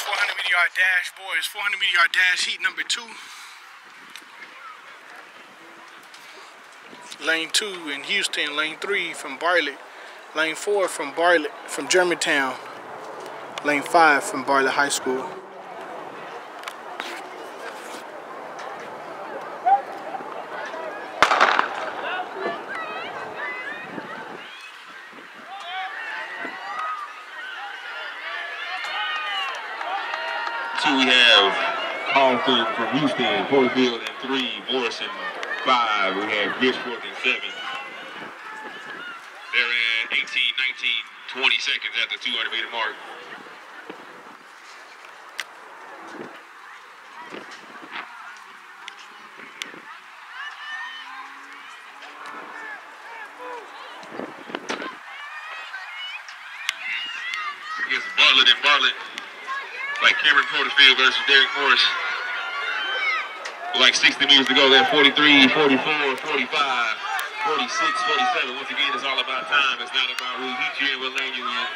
Boys 400 meter yard dash. Boys 400 meter yard dash. Heat number two. Lane two in Houston. Lane three from Bartlett. Lane four from Bartlett from Germantown. Lane five from Bartlett High School. Two, we have Carlton from Houston, Porterfield and three, Morrison five. We have Bridgeport and seven. They're at 18, 19, 20 seconds at the 200 meter mark. It's Bartlett and Bartlett like Cameron Porterfield versus Derek Morris. Like 60 meters to go there, 43, 44, 45, 46, 47. Once again, it's all about time. It's not about who beat you and what lane you're in.